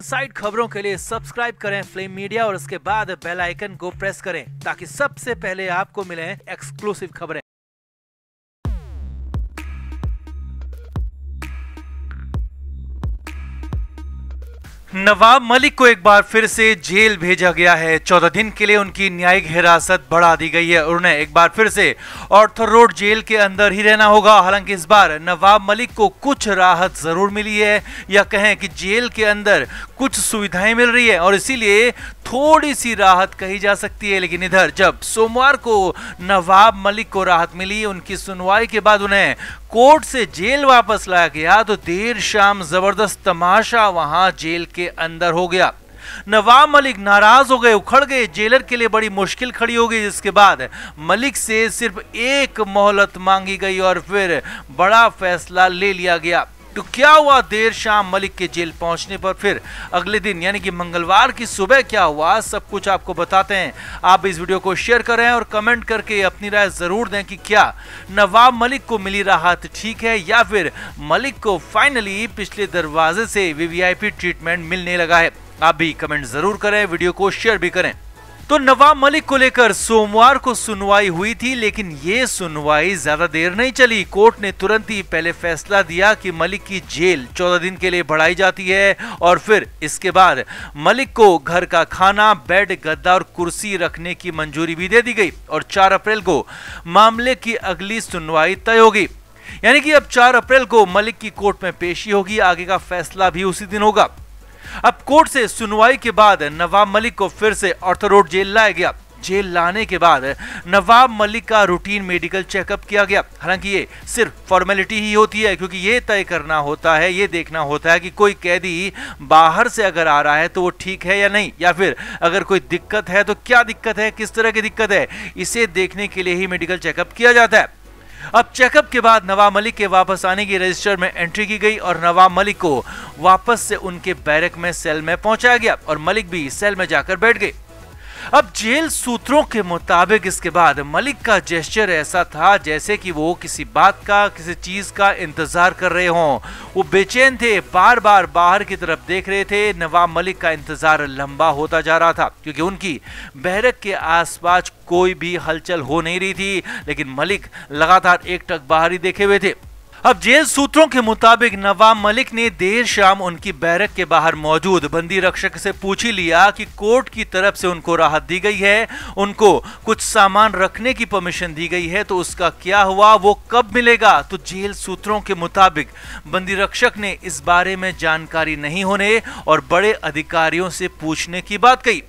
Side खबरों के लिए सब्सक्राइब करें फ्लेम मीडिया और उसके बाद बेल आइकन को प्रेस करें ताकि सबसे पहले आपको मिले एक्सक्लूसिव खबरें। नवाब मलिक को एक बार फिर से जेल भेजा गया है। चौदह दिन के लिए उनकी न्यायिक हिरासत बढ़ा दी गई है। उन्हें एक बार फिर से ऑर्थर रोड जेल के अंदर ही रहना होगा। हालाँकि इस बार नवाब मलिक को कुछ राहत ज़रूर मिली है। या कहें कि जेल के अंदर कुछ सुविधाएँ मिल रही है और इसीलिए थोड़ी सी राहत कही जा सकती है। लेकिन इधर जब सोमवार को नवाब मलिक को राहत मिली, उनकी सुनवाई के बाद उन्हें कोर्ट से जेल वापस लाया गया तो देर शाम ज़बरदस्त तमाशा वहाँ जेल के अंदर हो गया। नवाब मलिक नाराज़ हो गए, उखड़ गए। जेलर के लिए बड़ी मुश्किल खड़ी हो गई। जिसके बाद मलिक से सिर्फ़ एक मोहलत मांगी गई और फिर बड़ा फैसला ले लिया गया। तो क्या हुआ? देर शाम मलिक के जेल पहुँचने पर फिर अगले दिन, यानी कि मंगलवार की सुबह क्या हुआ? सब कुछ आपको बताते हैं। आप इस वीडियो को शेयर करें और कमेंट करके अपनी राय ज़रूर दें कि क्या नवाब मलिक को मिली राहत ठीक है या फिर मलिक को फाइनली पिछले दरवाजे से वीवीआईपी ट्रीटमेंट मिलने लगा है। आप भी कमेंट ज़रूर करें, वीडियो को शेयर भी करें। तो नवाब मलिक को लेकर सोमवार को सुनवाई हुई थी, लेकिन ये सुनवाई ज़्यादा देर नहीं चली। कोर्ट ने तुरंत ही पहले फैसला दिया कि मलिक की जेल 14 दिन के लिए बढ़ाई जाती है और फिर इसके बाद मलिक को घर का खाना, बेड, गद्दा और कुर्सी रखने की मंजूरी भी दे दी गई और 4 अप्रैल को मामले की अगली सुनवाई तय होगी। यानी कि अब 4 अप्रैल को मलिक की कोर्ट में पेशी होगी, आगे का फैसला भी उसी दिन होगा। अब कोर्ट से सुनवाई के बाद नवाब मलिक को फिर से ऑर्थो रोड जेल लाया गया। जेल लाने के बाद नवाब मलिक का रूटीन मेडिकल चेकअप किया गया। हालाँकि ये सिर्फ़ फॉर्मेलिटी ही होती है, क्योंकि ये तय करना होता है, ये देखना होता है कि कोई कैदी बाहर से अगर आ रहा है तो वो ठीक है या नहीं, या फिर अगर कोई दिक्कत है तो क्या दिक्कत है, किस तरह की दिक्कत है, इसे देखने के लिए ही मेडिकल चेकअप किया जाता है। अब चेकअप के बाद नवाब मलिक के वापस आने की रजिस्टर में एंट्री की गई और नवाब मलिक को वापस से उनके बैरक में सेल में पहुँचाया गया और मलिक भी सेल में जाकर बैठ गए। अब जेल सूत्रों के मुताबिक इसके बाद मलिक का जेस्चर ऐसा था जैसे कि वो किसी बात का, किसी चीज़ का इंतज़ार कर रहे हों। वो बेचैन थे बार बार बाहर की तरफ़ देख रहे थे, नवाब मलिक का इंतज़ार लंबा होता जा रहा था, क्योंकि उनकी बैरक के आसपास कोई भी हलचल हो नहीं रही थी, लेकिन मलिक लगातार एक टक बाहर ही देखे हुए थे। अब जेल सूत्रों के मुताबिक नवाब मलिक ने देर शाम उनकी बैरक के बाहर मौजूद बंदी रक्षक से पूछ ही लिया कि कोर्ट की तरफ़ से उनको राहत दी गई है, उनको कुछ सामान रखने की परमिशन दी गई है तो उसका क्या हुआ, वो कब मिलेगा? तो जेल सूत्रों के मुताबिक बंदी रक्षक ने इस बारे में जानकारी नहीं होने और बड़े अधिकारियों से पूछने की बात कही।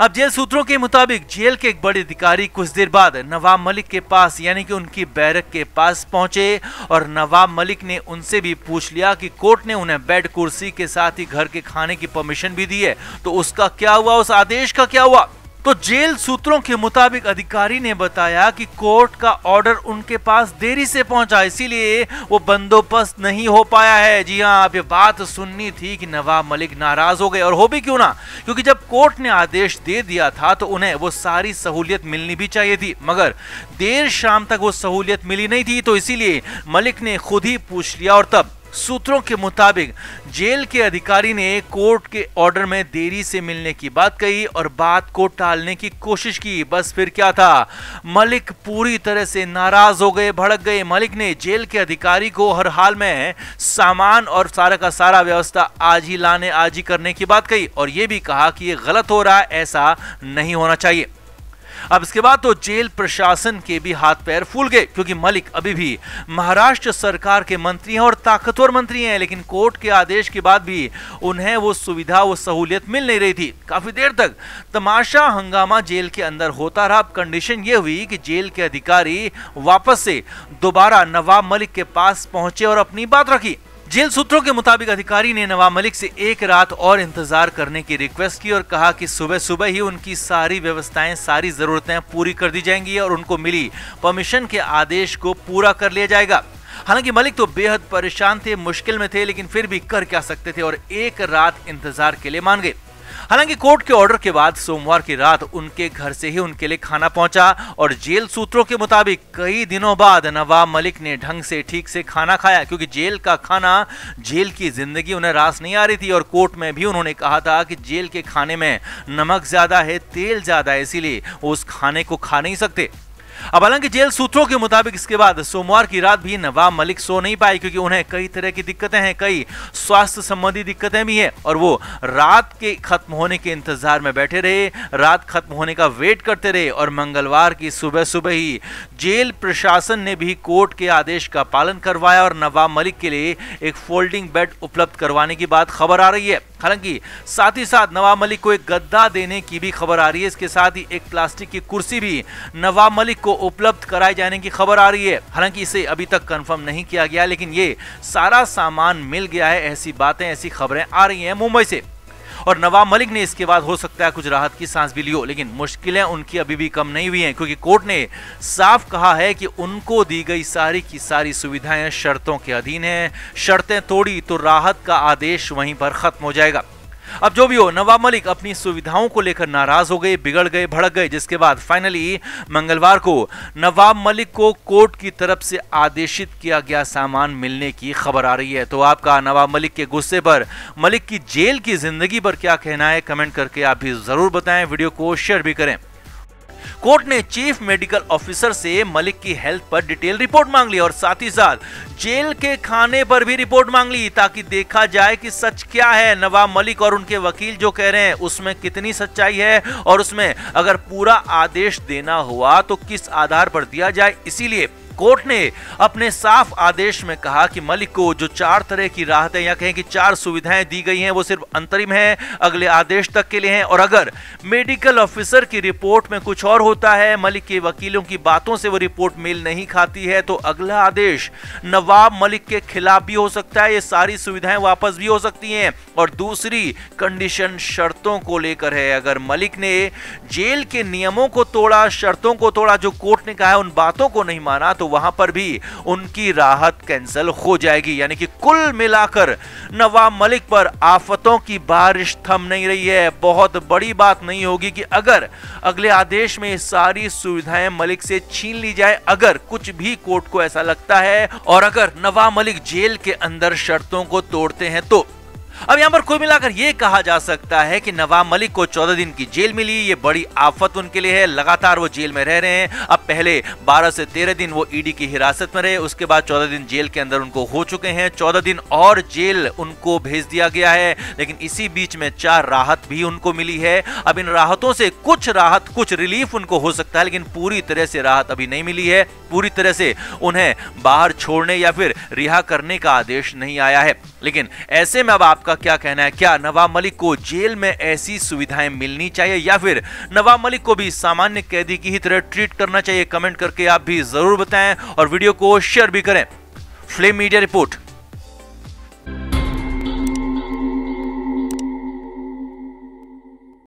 अब जेल सूत्रों के मुताबिक जेल के एक बड़े अधिकारी कुछ देर बाद नवाब मलिक के पास, यानी कि उनकी बैरक के पास पहुँचे और नवाब मलिक ने उनसे भी पूछ लिया कि कोर्ट ने उन्हें बेड कुर्सी के साथ ही घर के खाने की परमिशन भी दी है। तो उसका क्या हुआ? उस आदेश का क्या हुआ? तो जेल सूत्रों के मुताबिक अधिकारी ने बताया कि कोर्ट का ऑर्डर उनके पास देरी से पहुँचा, इसीलिए वो बंदोबस्त नहीं हो पाया है। जी हाँ आप ये बात सुननी थी कि नवाब मलिक नाराज़ हो गए, और हो भी क्यों ना? क्योंकि जब कोर्ट ने आदेश दे दिया था तो उन्हें वो सारी सहूलियत मिलनी भी चाहिए थी। मगर देर शाम तक वो सहूलियत मिली नहीं थी तो इसीलिए मलिक ने खुद ही पूछ लिया, और तब सूत्रों के मुताबिक, जेल के अधिकारी ने कोर्ट के ऑर्डर में देरी से मिलने की बात कही और बात को टालने की कोशिश की। बस फिर क्या था? मलिक पूरी तरह से नाराज़ हो गए, भड़क गए। मलिक ने जेल के अधिकारी को हर हाल में सामान और सारा का सारा व्यवस्था आज ही लाने आज ही करने की बात कही और यह भी कहा कि यह गलत हो रहा है, ऐसा नहीं होना चाहिए। अब इसके बाद तो जेल प्रशासन के भी हाथ पैर फूल गए, क्योंकि मलिक अभी भी महाराष्ट्र सरकार के मंत्री हैं और ताकतवर मंत्री हैं, लेकिन कोर्ट के आदेश के बाद भी उन्हें वो सुविधा, वो सहूलियत मिल नहीं रही थी। काफ़ी देर तक तमाशा हंगामा जेल के अंदर होता रहा। अब कंडीशन ये हुई कि जेल के अधिकारी वापस से दोबारा नवाब मलिक के पास पहुँचे और अपनी बात रखी। जेल सूत्रों के मुताबिक अधिकारी ने नवाब मलिक से एक रात और इंतज़ार करने की रिक्वेस्ट की और कहा कि सुबह सुबह ही उनकी सारी व्यवस्थाएँ, सारी जरूरतें पूरी कर दी जाएँगी और उनको मिली परमिशन के आदेश को पूरा कर लिया जाएगा। हालाँकि मलिक तो बेहद परेशान थे, मुश्किल में थे, लेकिन फिर भी कर क्या सकते थे और एक रात इंतज़ार के लिए मान गए। हालाँकि कोर्ट के ऑर्डर के बाद सोमवार की रात उनके घर से ही उनके लिए खाना पहुँचा और जेल सूत्रों के मुताबिक कई दिनों बाद नवाब मलिक ने ढंग से ठीक से खाना खाया, क्योंकि जेल का खाना, जेल की ज़िंदगी उन्हें रास नहीं आ रही थी और कोर्ट में भी उन्होंने कहा था कि जेल के खाने में नमक ज़्यादा है, तेल ज़्यादा है, इसीलिए उस खाने को खा नहीं सकते। अब हालाँकि जेल सूत्रों के मुताबिक इसके बाद सोमवार की रात भी नवाब मलिक सो नहीं पाए, क्योंकि उन्हें कई तरह की दिक्कतें हैं, कई स्वास्थ्य संबंधी दिक्कतें भी हैं, और वो रात के खत्म होने के इंतज़ार में बैठे रहे, रात खत्म होने का वेट करते रहे, और मंगलवार की सुबह सुबह ही जेल प्रशासन ने भी कोर्ट के आदेश का पालन करवाया, और नवाब मलिक के लिए एक फोल्डिंग बेड उपलब्ध करवाने की बात खबर आ रही है। हालाँकि साथ ही साथ नवाब मलिक को एक गद्दा देने की भी खबर आ रही है। इसके साथ ही एक प्लास्टिक की कुर्सी भी नवाब मलिक को उपलब्ध कराए जाने की खबर आ रही है। हालाँकि इसे अभी तक कंफर्म नहीं किया गया, लेकिन ये सारा सामान मिल गया है। ऐसी बातें, ऐसी खबरें आ रही हैं मुंबई से। और नवाब मलिक ने इसके बाद हो सकता है कुछ राहत की सांस भी लियो लेकिन मुश्किलें उनकी अभी भी कम नहीं हुई हैं, क्योंकि कोर्ट ने साफ़ कहा है कि उनको दी गई सारी की सारी सुविधाएँ शर्तों के अधीन है। शर्तें तोड़ी तो राहत का आदेश वहीं पर खत्म हो जाएगा। अब जो भी हो, नवाब मलिक अपनी सुविधाओं को लेकर नाराज़ हो गए, बिगड़ गए, भड़क गए, जिसके बाद फाइनली मंगलवार को नवाब मलिक को कोर्ट की तरफ़ से आदेशित किया गया सामान मिलने की खबर आ रही है। तो आपका नवाब मलिक के गुस्से पर, मलिक की जेल की ज़िंदगी पर क्या कहना है, कमेंट करके आप भी ज़रूर बताएँ। वीडियो को शेयर भी करें। कोर्ट ने चीफ मेडिकल ऑफिसर से मलिक की हेल्थ पर डिटेल रिपोर्ट मांग ली और साथ ही साथ जेल के खाने पर भी रिपोर्ट मांग ली ताकि देखा जाए कि सच क्या है। नवाब मलिक और उनके वकील जो कह रहे हैं, उसमें कितनी सच्चाई है और उसमें अगर पूरा आदेश देना हुआ तो किस आधार पर दिया जाए? इसीलिए कोर्ट ने अपने साफ़ आदेश में कहा कि मलिक को जो चार तरह की राहतें या कहें कि चार सुविधाएँ दी गई हैं, वो सिर्फ़ अंतरिम है, अगले आदेश तक के लिए हैं। और अगर मेडिकल ऑफिसर की रिपोर्ट में कुछ और होता है, मलिक के वकीलों की बातों से वो रिपोर्ट मेल नहीं खाती है तो अगला आदेश, नवाब मलिक के खिलाफ भी हो सकता है, ये सारी सुविधाएँ वापस भी हो सकती हैं। और दूसरी कंडीशन शर्तों को लेकर है, अगर मलिक ने जेल के नियमों को तोड़ा, शर्तों को तोड़ा, जो कोर्ट ने कहा है, उन बातों को नहीं माना तो वहाँ पर भी उनकी राहत कैंसिल हो जाएगी। यानी कि कुल मिलाकर नवाब मलिक पर आफतों की बारिश थम नहीं रही है। बहुत बड़ी बात नहीं होगी कि अगर अगले आदेश में सारी सुविधाएँ मलिक से छीन ली जाए, अगर कुछ भी कोर्ट को ऐसा लगता है, और अगर नवाब मलिक जेल के अंदर शर्तों को तोड़ते हैं तो अब यहाँ पर कुल मिलाकर ये कहा जा सकता है कि नवाब मलिक को चौदह दिन की जेल मिली, ये बड़ी आफत उनके लिए है। लगातार वो जेल में रह रहे हैं। अब पहले बारह से तेरह दिन वो ईडी की हिरासत में रहे, उसके बाद चौदह दिन जेल के अंदर उनको हो चुके हैं। चौदह दिन और जेल उनको भेज दिया गया है, लेकिन इसी बीच में चार राहत भी उनको मिली है। अब इन राहतों से कुछ राहत, कुछ रिलीफ उनको हो सकता है, लेकिन पूरी तरह से राहत अभी नहीं मिली है। पूरी तरह से उन्हें बाहर छोड़ने या फिर रिहा करने का आदेश नहीं आया है। लेकिन ऐसे में अब आपका क्या कहना है? क्या नवाब मलिक को जेल में ऐसी सुविधाएँ मिलनी चाहिए या फिर नवाब मलिक को भी सामान्य कैदी की ही तरह ट्रीट करना चाहिए? कमेंट करके आप भी ज़रूर बताएँ और वीडियो को शेयर भी करें। Flame media report